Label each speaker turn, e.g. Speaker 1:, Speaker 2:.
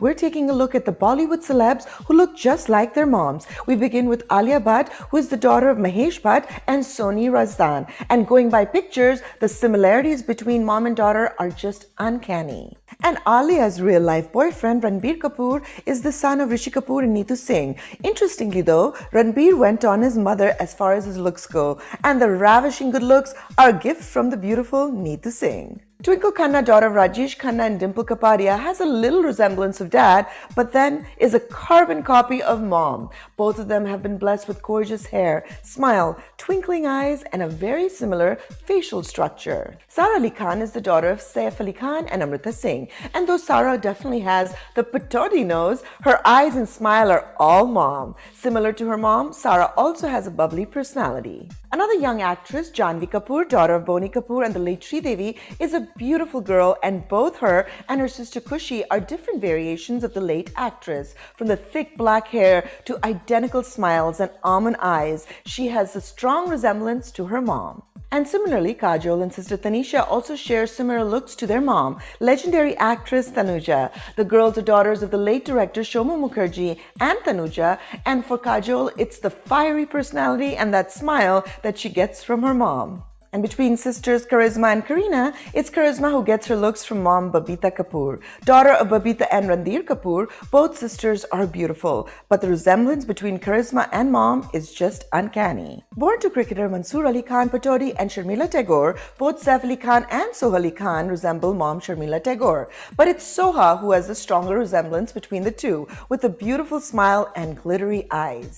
Speaker 1: We're taking a look at the Bollywood celebs who look just like their moms. We begin with Alia Bhatt, who is the daughter of Mahesh Bhatt and Soni Razdan. And going by pictures, the similarities between mom and daughter are just uncanny. And Alia's real life boyfriend, Ranbir Kapoor, is the son of Rishi Kapoor and Neetu Singh. Interestingly, though, Ranbir went on his mother as far as his looks go, and the ravishing good looks are a gift from the beautiful Neetu Singh. Twinkle Khanna, daughter of Rajesh Khanna and Dimple Kapadia, has a little resemblance of dad, but then is a carbon copy of mom. Both of them have been blessed with gorgeous hair, smile, twinkling eyes, and a very similar facial structure. Sara Ali Khan is the daughter of Saif Ali Khan and Amrita Singh. And though Sara definitely has the Pataudi nose, her eyes and smile are all mom. Similar to her mom, Sara also has a bubbly personality. Another young actress, Janhvi Kapoor, daughter of Boney Kapoor and the late Devi, is a beautiful girl, and both her and her sister Khushi are different variations of the late actress. From the thick black hair to identical smiles and almond eyes, she has a strong resemblance to her mom. And similarly, Kajol and sister Tanisha also share similar looks to their mom, legendary actress Tanuja. The girls are daughters of the late director Shomu Mukherjee and Tanuja, and for Kajol, it's the fiery personality and that smile that she gets from her mom. And between sisters Karisma and Kareena, it's Karisma who gets her looks from mom Babita Kapoor. Daughter of Babita and Randhir Kapoor, both sisters are beautiful, but the resemblance between Karisma and mom is just uncanny. Born to cricketer Mansoor Ali Khan Pataudi and Sharmila Tagore, both Saif Ali Khan and Soha Ali Khan resemble mom Sharmila Tagore. But it's Soha who has the stronger resemblance between the two, with a beautiful smile and glittery eyes.